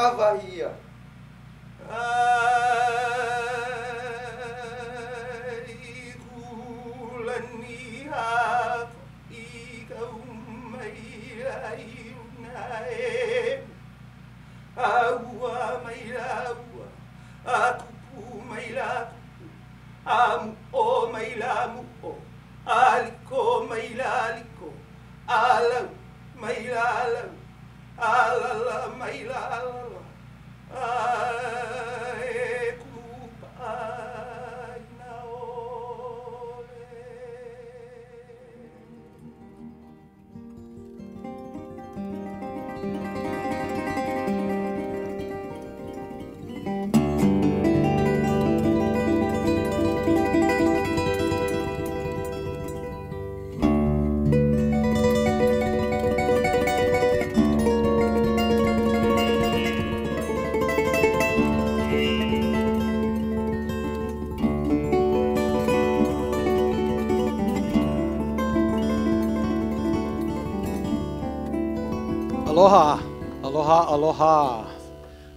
cantava e Aloha, aloha, aloha.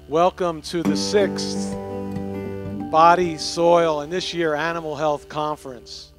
Welcome to the sixth Body, Soil, and this year Animal Health Conference.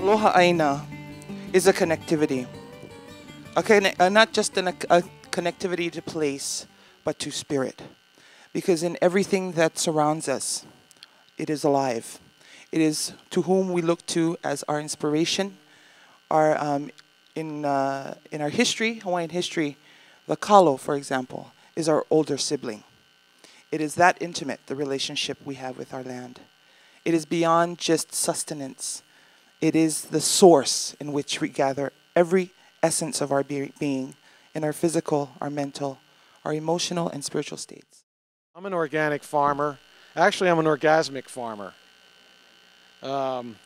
Aloha Aina is a connectivity. A conne- uh, not just an, a connectivity to place, but to spirit. Because in everything that surrounds us, it is alive. It is to whom we look to as our inspiration. Our, um, in, uh, in our history, Hawaiian history, the kalo, for example, is our older sibling. It is that intimate, the relationship we have with our land. It is beyond just sustenance it is the source in which we gather every essence of our be- being in our physical, our mental, our emotional, and spiritual states. I'm an organic farmer. Actually, I'm an orgasmic farmer. Um,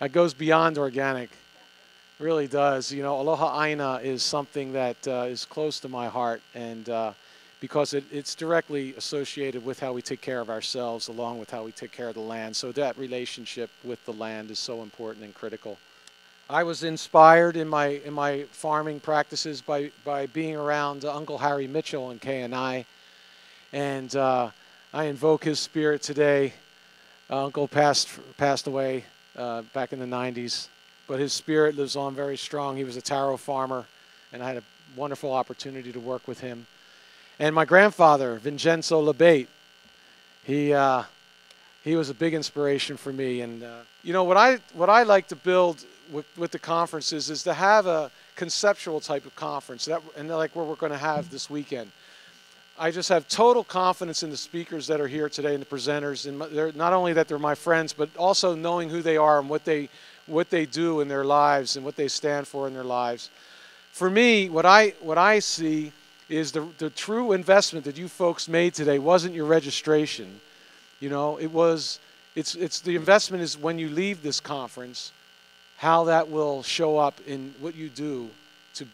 that goes beyond organic. It really does. You know, Aloha Aina is something that uh, is close to my heart, and uh, because it, it's directly associated with how we take care of ourselves along with how we take care of the land. So that relationship with the land is so important and critical. I was inspired in my in my farming practices by by being around Uncle Harry Mitchell and Keanae, and uh, I invoke his spirit today. Uh, Uncle passed passed away uh, back in the 90s, but his spirit lives on very strong. He was a taro farmer, and I had a wonderful opportunity to work with him. And my grandfather, Vincenzo Labate, he, uh, he was a big inspiration for me. And, uh, you know, what I, what I like to build with, with the conferences is to have a conceptual type of conference, that, and like what we're going to have this weekend. I just have total confidence in the speakers that are here today and the presenters, and they're, not only that they're my friends, but also knowing who they are and what they, what they do in their lives and what they stand for in their lives. For me, what I, what I see is the, the true investment that you folks made today wasn't your registration. You know, it was, it's, it's the investment is when you leave this conference, how that will show up in what you do to,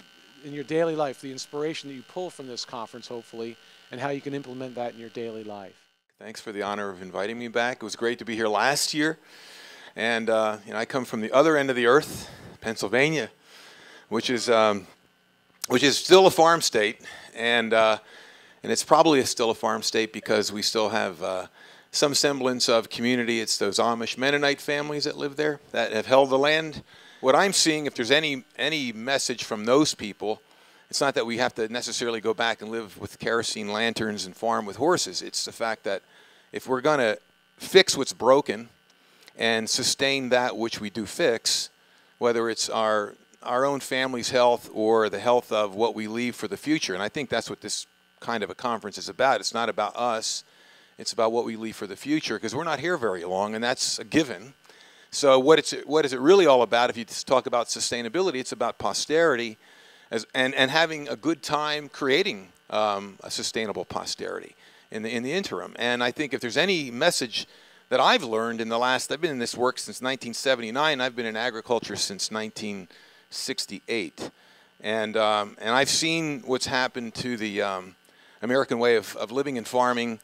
in your daily life, the inspiration that you pull from this conference, hopefully, and how you can implement that in your daily life. Thanks for the honor of inviting me back. It was great to be here last year. And uh, you know, I come from the other end of the earth, Pennsylvania, which is, um, which is still a farm state. And, uh, and it's probably still a farm state because we still have uh, some semblance of community. It's those Amish Mennonite families that live there that have held the land. What I'm seeing, if there's any, any message from those people, it's not that we have to necessarily go back and live with kerosene lanterns and farm with horses. It's the fact that if we're going to fix what's broken and sustain that which we do fix, whether it's our our own family's health or the health of what we leave for the future. And I think that's what this kind of a conference is about. It's not about us. It's about what we leave for the future because we're not here very long, and that's a given. So what it's what is it really all about? If you talk about sustainability, it's about posterity, as, and and having a good time creating um, a sustainable posterity in the in the interim. And I think if there's any message that I've learned in the last, I've been in this work since 1979. I've been in agriculture since 1968, And, um, and I've seen what's happened to the um, American way of, of living and farming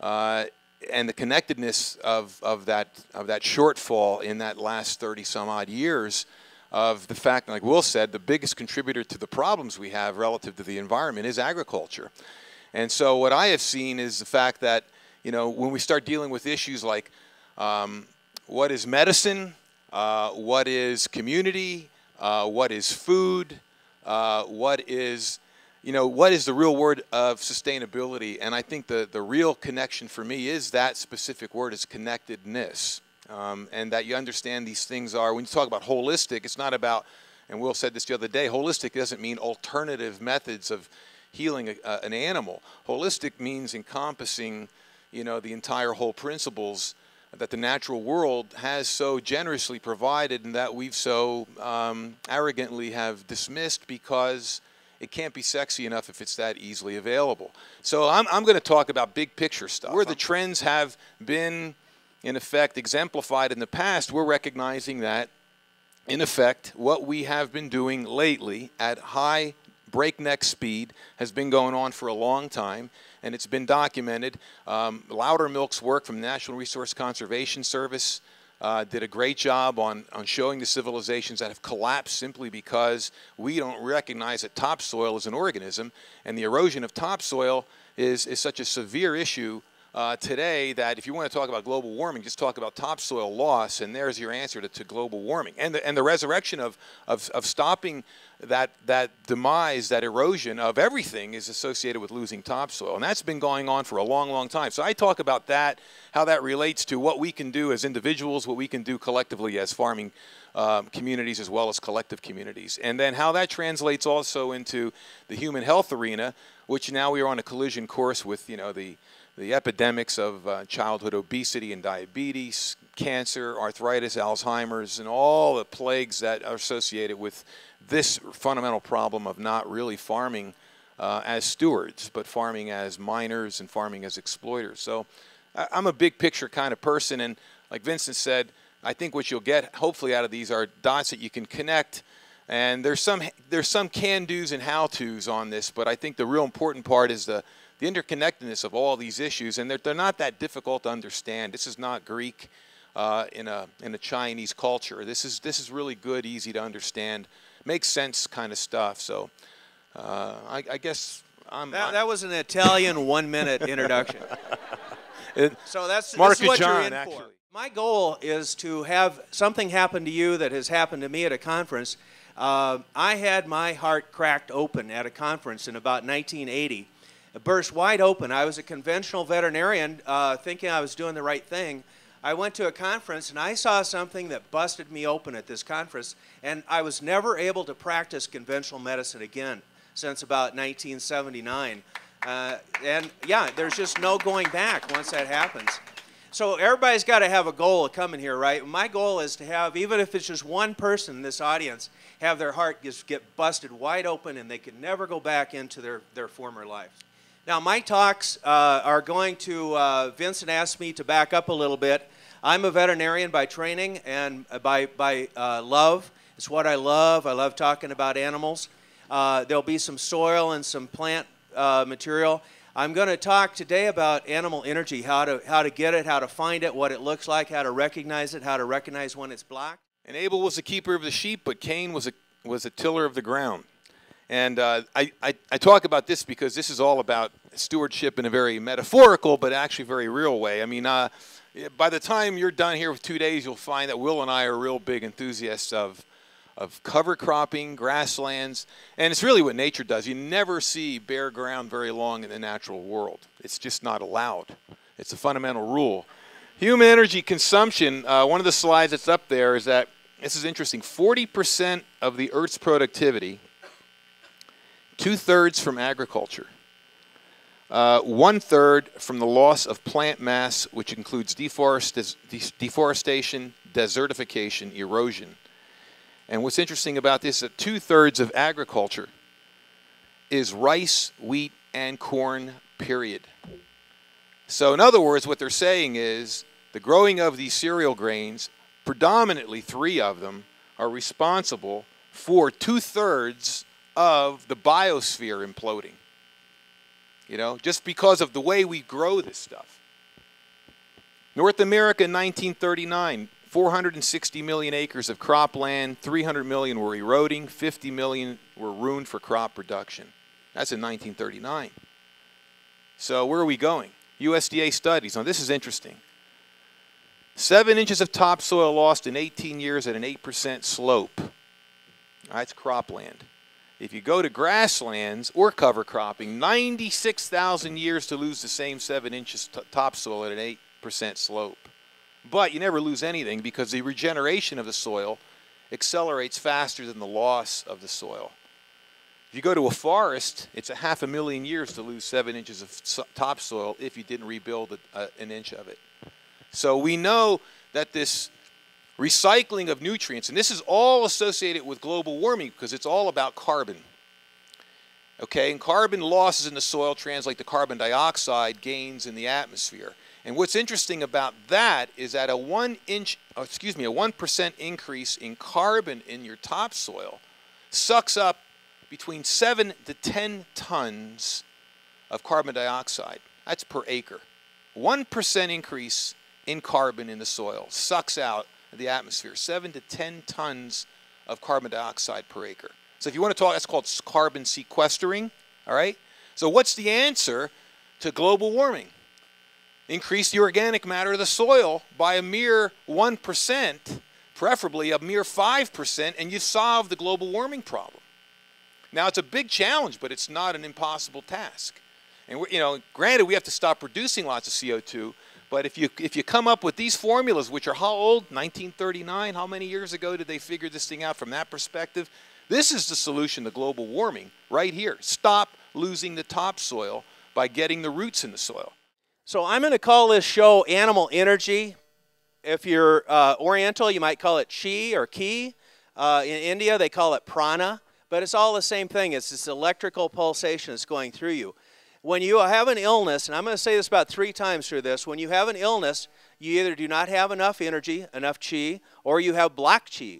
uh, and the connectedness of, of, that, of that shortfall in that last 30 some odd years of the fact, like Will said, the biggest contributor to the problems we have relative to the environment is agriculture. And so what I have seen is the fact that, you know, when we start dealing with issues like um, what is medicine, uh, what is community, uh, what is food, uh, what is you know, what is the real word of sustainability? And I think the, the real connection for me is that specific word is connectedness. Um, and that you understand these things are, when you talk about holistic, it's not about, and Will said this the other day, holistic doesn't mean alternative methods of healing a, an animal. Holistic means encompassing, you know, the entire whole principles that the natural world has so generously provided and that we've so um, arrogantly have dismissed because it can't be sexy enough if it's that easily available. So I'm, I'm going to talk about big picture stuff. Where the trends have been, in effect, exemplified in the past, we're recognizing that, in effect, what we have been doing lately at high breakneck speed has been going on for a long time and it's been documented. Um, Lowdermilk's work from the National Resource Conservation Service uh, did a great job on, on showing the civilizations that have collapsed simply because we don't recognize that topsoil is an organism, and the erosion of topsoil is, is such a severe issue uh, today that if you want to talk about global warming, just talk about topsoil loss, and there's your answer to, to global warming. And the, and the resurrection of, of, of stopping that, that demise, that erosion of everything is associated with losing topsoil. And that's been going on for a long, long time. So I talk about that, how that relates to what we can do as individuals, what we can do collectively as farming um, communities as well as collective communities. And then how that translates also into the human health arena, which now we are on a collision course with, you know, the the epidemics of uh, childhood obesity and diabetes, cancer, arthritis, Alzheimer's, and all the plagues that are associated with this fundamental problem of not really farming uh, as stewards, but farming as miners and farming as exploiters. So I'm a big picture kind of person, and like Vincent said, I think what you'll get hopefully out of these are dots that you can connect. And there's some there's some can dos and how tos on this, but I think the real important part is the the interconnectedness of all these issues, and they're, they're not that difficult to understand. This is not Greek uh, in a in a Chinese culture. This is this is really good, easy to understand, makes sense kind of stuff. So, uh, I, I, guess I'm. That, that, was an Italian one-minute introduction. it, so that's, Mark what John, you're in actually. for. My goal is to have something happen to you that has happened to me at a conference. Uh, I had my heart cracked open at a conference in about 1980 burst wide open. I was a conventional veterinarian uh, thinking I was doing the right thing. I went to a conference and I saw something that busted me open at this conference, and I was never able to practice conventional medicine again since about 1979. Uh, and yeah, there's just no going back once that happens. So everybody's got to have a goal of coming here, right? My goal is to have, even if it's just one person in this audience, have their heart just get busted wide open and they can never go back into their, their former lives. Now, my talks uh, are going to, uh, Vincent asked me to back up a little bit. I'm a veterinarian by training and by, by uh, love. It's what I love. I love talking about animals. Uh, there'll be some soil and some plant uh, material. I'm going to talk today about animal energy, how to, how to get it, how to find it, what it looks like, how to recognize it, how to recognize when it's blocked. And Abel was the keeper of the sheep, but Cain was a, was a tiller of the ground. And uh, I, I, I, talk about this because this is all about stewardship in a very metaphorical but actually very real way. I mean, uh, by the time you're done here with two days, you'll find that Will and I are real big enthusiasts of, of cover cropping, grasslands, and it's really what nature does. You never see bare ground very long in the natural world. It's just not allowed. It's a fundamental rule. Human energy consumption, uh, one of the slides that's up there is that, this is interesting, 40% of the Earth's productivity – two thirds from agriculture, uh, one third from the loss of plant mass, which includes deforest deforestation, desertification, erosion. And what's interesting about this is that two thirds of agriculture is rice, wheat, and corn, period. So, in other words, what they're saying is the growing of these cereal grains, predominantly three of them, are responsible for two thirds of the biosphere imploding. You know, just because of the way we grow this stuff. North America in 1939, 460 million acres of cropland, 300 million were eroding, 50 million were ruined for crop production. That's in 1939. So where are we going? USDA studies. Now this is interesting. Seven inches of topsoil lost in 18 years at an 8% slope. That's cropland. If you go to grasslands or cover cropping, 96,000 years to lose the same seven inches topsoil at an 8% slope. But you never lose anything because the regeneration of the soil accelerates faster than the loss of the soil. If you go to a forest, it's a half a million years to lose seven inches of topsoil if you didn't rebuild a, a, an inch of it. So we know that this recycling of nutrients, and this is all associated with global warming because it's all about carbon. Okay, and carbon losses in the soil translate to carbon dioxide gains in the atmosphere. And what's interesting about that is that a one inch, oh, excuse me, a one percent increase in carbon in your topsoil sucks up between seven to ten tons of carbon dioxide. That's per acre. One percent increase in carbon in the soil sucks out the atmosphere seven to ten tons of carbon dioxide per acre. So if you want to talk, that's called carbon sequestering. All right. So what's the answer to global warming? increase the organic matter of the soil by a mere 1%, preferably a mere 5%, and you solve the global warming problem. Now, it's a big challenge, but it's not an impossible task. And, you know, granted, we have to stop producing lots of CO2, but if you, if you come up with these formulas, which are how old? 1939? How many years ago did they figure this thing out from that perspective? This is the solution to global warming right here. Stop losing the topsoil by getting the roots in the soil. So I'm going to call this show Animal Energy. If you're uh, Oriental, you might call it chi or ki. Uh, in India, they call it prana. But it's all the same thing. It's this electrical pulsation that's going through you. When you have an illness, and I'm going to say this about three times through this, when you have an illness, you either do not have enough energy, enough chi, or you have black chi.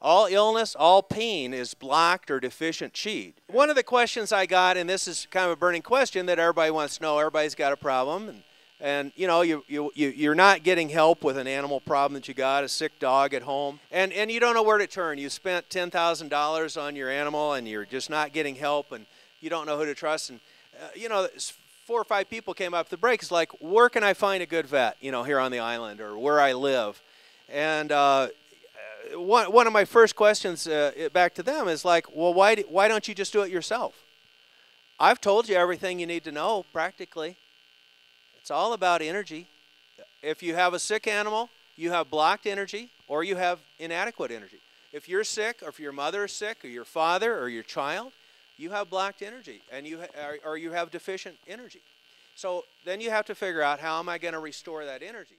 All illness, all pain is blocked or deficient chi. One of the questions I got, and this is kind of a burning question that everybody wants to know, everybody's got a problem, and, and you know, you, you, you, you're not getting help with an animal problem that you got, a sick dog at home, and, and you don't know where to turn. You spent $10,000 on your animal, and you're just not getting help, and you don't know who to trust. And, uh, you know, four or five people came up the break. It's like, where can I find a good vet, you know, here on the island or where I live? And uh, one, one of my first questions uh, back to them is like, well, why, why don't you just do it yourself? I've told you everything you need to know practically. It's all about energy. If you have a sick animal, you have blocked energy or you have inadequate energy. If you're sick, or if your mother is sick, or your father, or your child, you have blocked energy and you or you have deficient energy. So then you have to figure out how am I going to restore that energy?